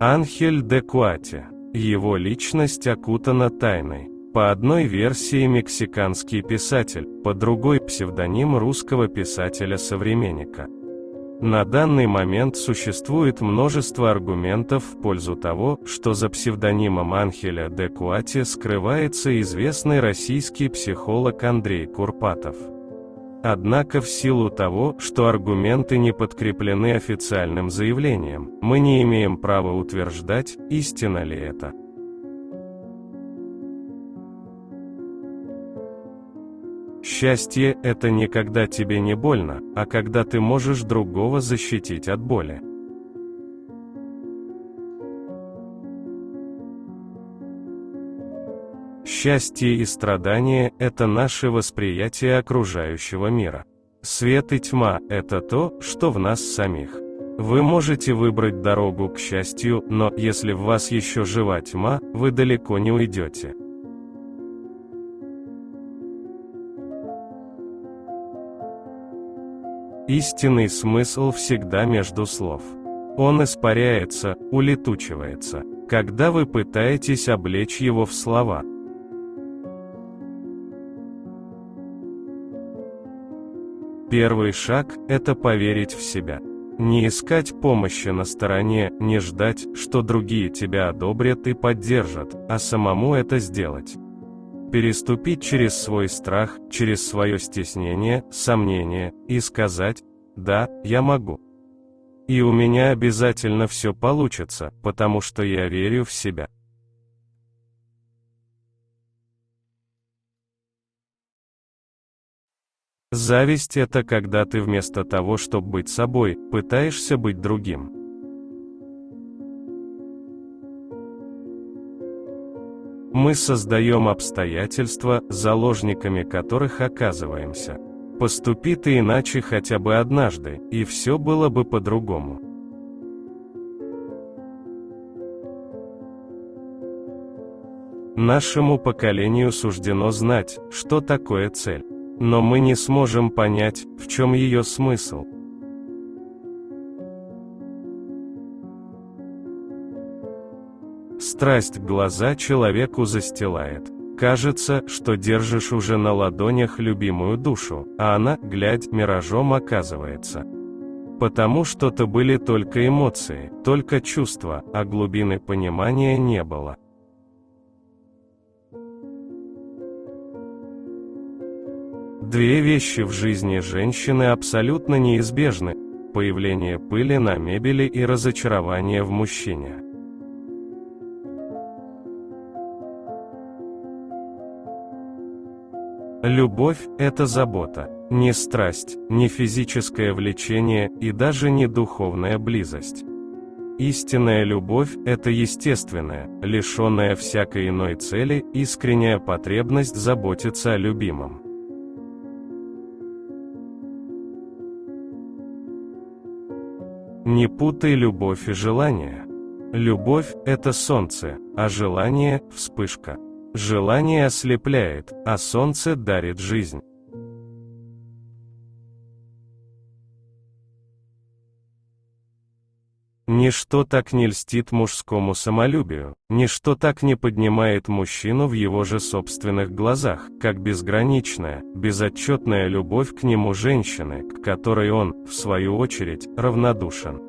Анхель де Куати. Его личность окутана тайной. По одной версии мексиканский писатель, по другой псевдоним русского писателя-современника. На данный момент существует множество аргументов в пользу того, что за псевдонимом Анхеля де Куати скрывается известный российский психолог Андрей Курпатов. Однако в силу того, что аргументы не подкреплены официальным заявлением, мы не имеем права утверждать, истина ли это. Счастье – это не когда тебе не больно, а когда ты можешь другого защитить от боли. Счастье и страдание – это наше восприятие окружающего мира. Свет и тьма – это то, что в нас самих. Вы можете выбрать дорогу к счастью, но, если в вас еще жива тьма, вы далеко не уйдете. Истинный смысл всегда между слов. Он испаряется, улетучивается, когда вы пытаетесь облечь его в слова. Первый шаг – это поверить в себя. Не искать помощи на стороне, не ждать, что другие тебя одобрят и поддержат, а самому это сделать. Переступить через свой страх, через свое стеснение, сомнение, и сказать «Да, я могу». И у меня обязательно все получится, потому что я верю в себя. Зависть – это когда ты вместо того, чтобы быть собой, пытаешься быть другим. Мы создаем обстоятельства, заложниками которых оказываемся. Поступи ты иначе хотя бы однажды, и все было бы по-другому. Нашему поколению суждено знать, что такое цель. Но мы не сможем понять, в чем ее смысл. Страсть глаза человеку застилает. Кажется, что держишь уже на ладонях любимую душу, а она, глядь, миражом оказывается. Потому что-то были только эмоции, только чувства, а глубины понимания не было. Две вещи в жизни женщины абсолютно неизбежны – появление пыли на мебели и разочарование в мужчине. Любовь – это забота, не страсть, не физическое влечение и даже не духовная близость. Истинная любовь – это естественная, лишенная всякой иной цели, искренняя потребность заботиться о любимом. Не путай любовь и желание. Любовь – это солнце, а желание – вспышка. Желание ослепляет, а солнце дарит жизнь. Ничто так не льстит мужскому самолюбию, ничто так не поднимает мужчину в его же собственных глазах, как безграничная, безотчетная любовь к нему женщины, к которой он, в свою очередь, равнодушен.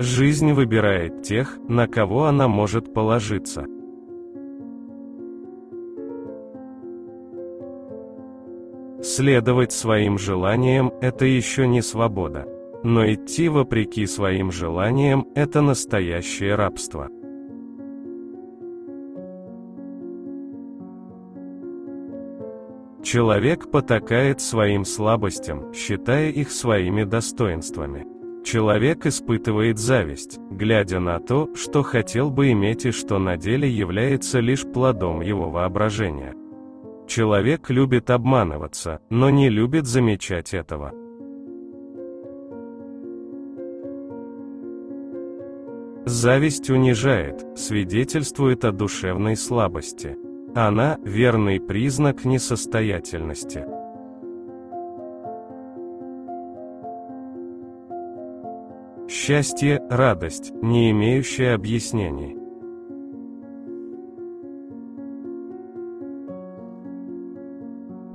Жизнь выбирает тех, на кого она может положиться – Следовать своим желаниям – это еще не свобода. Но идти вопреки своим желаниям – это настоящее рабство. Человек потакает своим слабостям, считая их своими достоинствами. Человек испытывает зависть, глядя на то, что хотел бы иметь и что на деле является лишь плодом его воображения. Человек любит обманываться, но не любит замечать этого. Зависть унижает, свидетельствует о душевной слабости. Она – верный признак несостоятельности. Счастье – радость, не имеющая объяснений.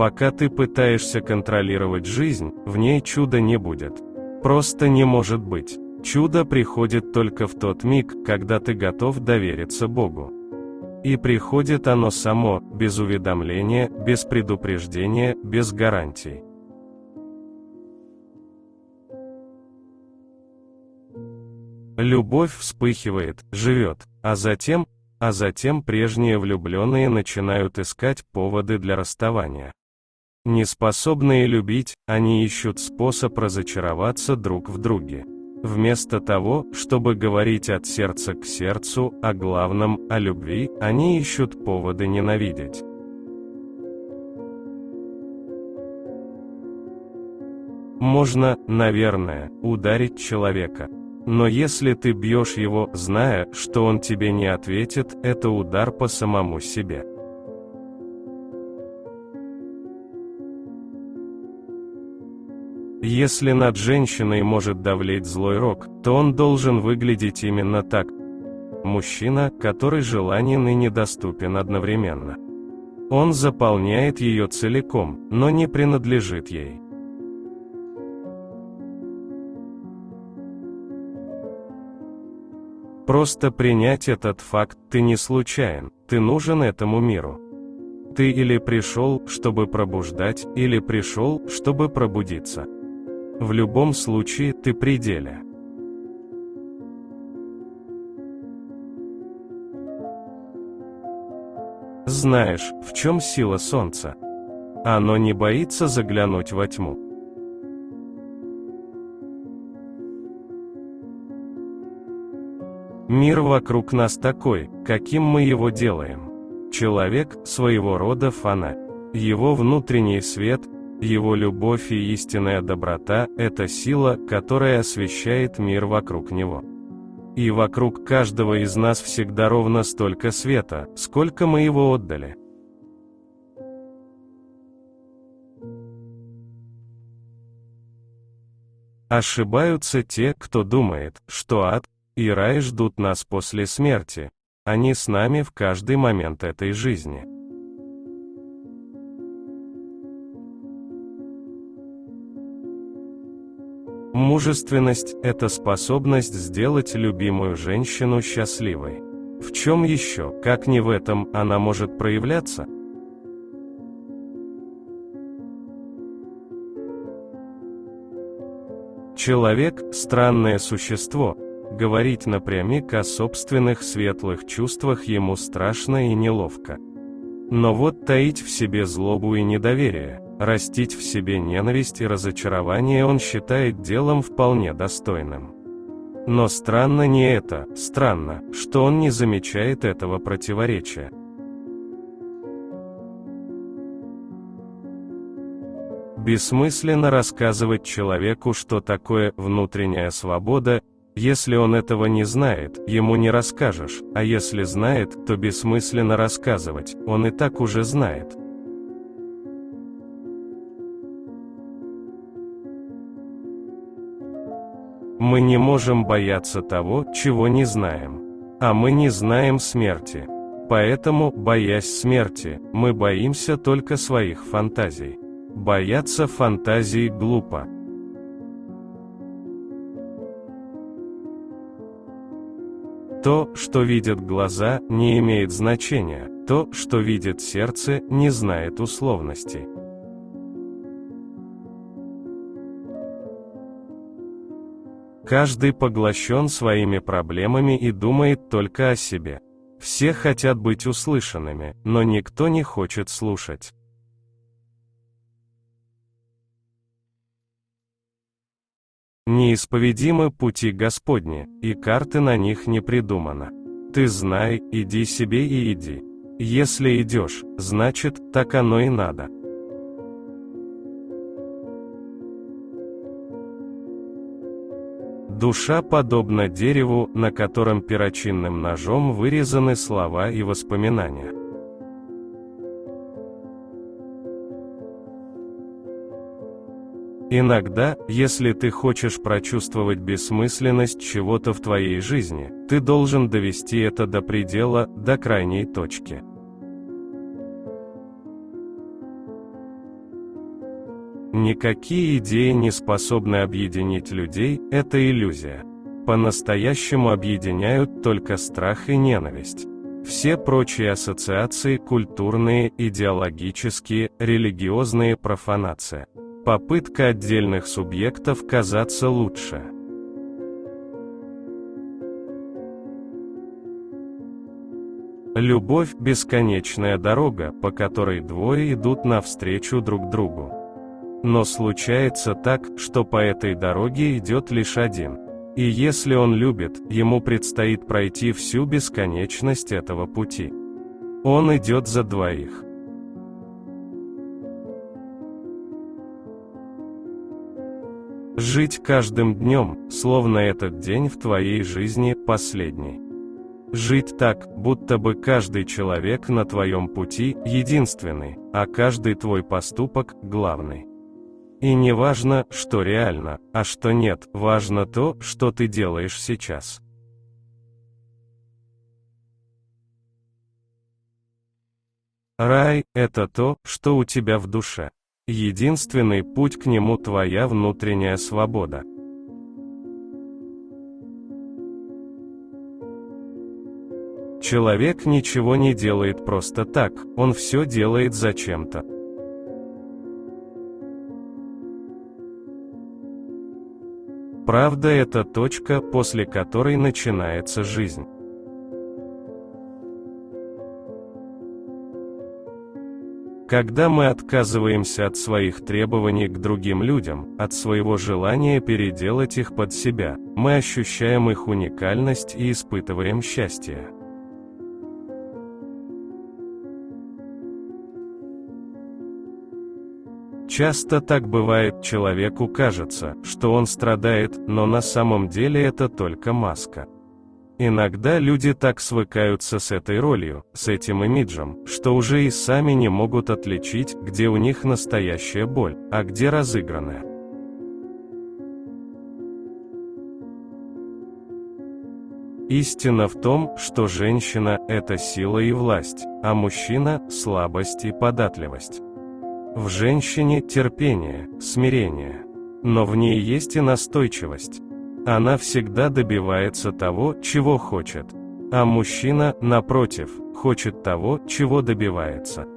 Пока ты пытаешься контролировать жизнь, в ней чуда не будет. Просто не может быть. Чудо приходит только в тот миг, когда ты готов довериться Богу. И приходит оно само, без уведомления, без предупреждения, без гарантий. Любовь вспыхивает, живет, а затем, а затем прежние влюбленные начинают искать поводы для расставания. Неспособные любить, они ищут способ разочароваться друг в друге. Вместо того, чтобы говорить от сердца к сердцу, о главном, о любви, они ищут поводы ненавидеть. Можно, наверное, ударить человека. Но если ты бьешь его, зная, что он тебе не ответит, это удар по самому себе. Если над женщиной может давлеть злой рок, то он должен выглядеть именно так. Мужчина, который желанен и недоступен одновременно. Он заполняет ее целиком, но не принадлежит ей. Просто принять этот факт ты не случайен, ты нужен этому миру. Ты или пришел, чтобы пробуждать, или пришел, чтобы пробудиться. В любом случае, ты пределе. Знаешь, в чем сила солнца? Оно не боится заглянуть во тьму. Мир вокруг нас такой, каким мы его делаем. Человек – своего рода фонарь. Его внутренний свет, его любовь и истинная доброта – это сила, которая освещает мир вокруг него. И вокруг каждого из нас всегда ровно столько света, сколько мы его отдали. Ошибаются те, кто думает, что ад и рай ждут нас после смерти. Они с нами в каждый момент этой жизни. Мужественность – это способность сделать любимую женщину счастливой. В чем еще, как не в этом, она может проявляться? Человек – странное существо. Говорить напрямик о собственных светлых чувствах ему страшно и неловко. Но вот таить в себе злобу и недоверие, Растить в себе ненависть и разочарование он считает делом вполне достойным. Но странно не это, странно, что он не замечает этого противоречия. Бессмысленно рассказывать человеку, что такое внутренняя свобода, если он этого не знает, ему не расскажешь, а если знает, то бессмысленно рассказывать, он и так уже знает. Мы не можем бояться того, чего не знаем. А мы не знаем смерти. Поэтому, боясь смерти, мы боимся только своих фантазий. Бояться фантазий глупо. То, что видят глаза, не имеет значения, то, что видит сердце, не знает условностей. Каждый поглощен своими проблемами и думает только о себе. Все хотят быть услышанными, но никто не хочет слушать. Неисповедимы пути Господни, и карты на них не придумано. Ты знай, иди себе и иди. Если идешь, значит, так оно и надо. Душа подобна дереву, на котором перочинным ножом вырезаны слова и воспоминания. Иногда, если ты хочешь прочувствовать бессмысленность чего-то в твоей жизни, ты должен довести это до предела, до крайней точки. Никакие идеи не способны объединить людей, это иллюзия. По-настоящему объединяют только страх и ненависть. Все прочие ассоциации – культурные, идеологические, религиозные профанация. Попытка отдельных субъектов казаться лучше. Любовь – бесконечная дорога, по которой двое идут навстречу друг другу. Но случается так, что по этой дороге идет лишь один. И если он любит, ему предстоит пройти всю бесконечность этого пути. Он идет за двоих. Жить каждым днем, словно этот день в твоей жизни последний. Жить так, будто бы каждый человек на твоем пути единственный, а каждый твой поступок главный. И не важно, что реально, а что нет, важно то, что ты делаешь сейчас. Рай – это то, что у тебя в душе. Единственный путь к нему твоя внутренняя свобода. Человек ничего не делает просто так, он все делает зачем-то. Правда это точка, после которой начинается жизнь. Когда мы отказываемся от своих требований к другим людям, от своего желания переделать их под себя, мы ощущаем их уникальность и испытываем счастье. Часто так бывает, человеку кажется, что он страдает, но на самом деле это только маска. Иногда люди так свыкаются с этой ролью, с этим имиджем, что уже и сами не могут отличить, где у них настоящая боль, а где разыгранная. Истина в том, что женщина – это сила и власть, а мужчина – слабость и податливость. В женщине терпение, смирение. Но в ней есть и настойчивость. Она всегда добивается того, чего хочет. А мужчина, напротив, хочет того, чего добивается.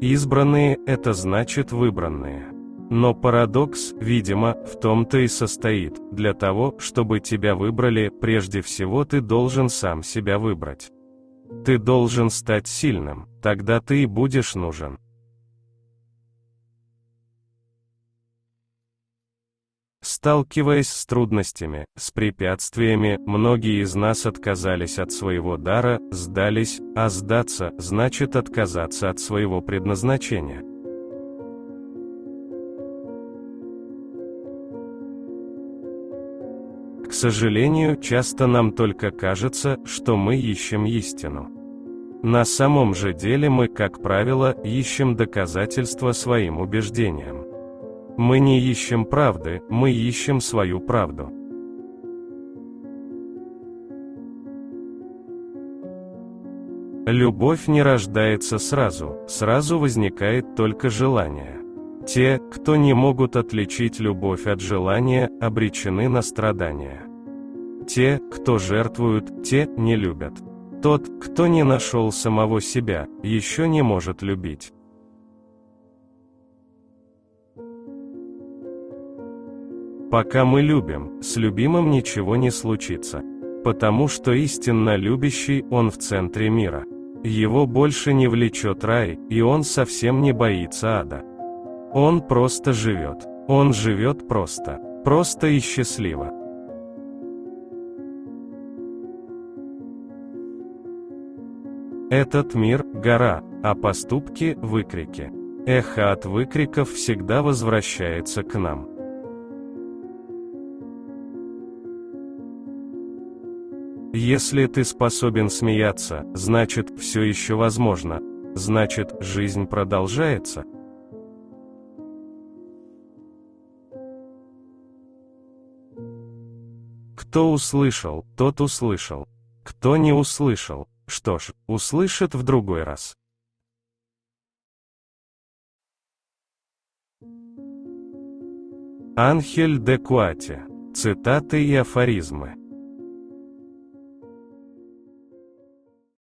Избранные – это значит выбранные. Но парадокс, видимо, в том-то и состоит, для того, чтобы тебя выбрали, прежде всего ты должен сам себя выбрать. Ты должен стать сильным, тогда ты и будешь нужен. Сталкиваясь с трудностями, с препятствиями, многие из нас отказались от своего дара, сдались, а сдаться значит отказаться от своего предназначения. К сожалению, часто нам только кажется, что мы ищем истину. На самом же деле мы, как правило, ищем доказательства своим убеждениям. Мы не ищем правды, мы ищем свою правду. Любовь не рождается сразу, сразу возникает только желание. Те, кто не могут отличить любовь от желания, обречены на страдания. Те, кто жертвуют, те не любят. Тот, кто не нашел самого себя, еще не может любить. Пока мы любим, с любимым ничего не случится. Потому что истинно любящий, он в центре мира. Его больше не влечет рай, и он совсем не боится ада. Он просто живет. Он живет просто. Просто и счастливо. Этот мир – гора, а поступки – выкрики. Эхо от выкриков всегда возвращается к нам. Если ты способен смеяться, значит, все еще возможно. Значит, жизнь продолжается? Кто услышал, тот услышал. Кто не услышал, что ж, услышит в другой раз. Анхель де Куате. Цитаты и афоризмы.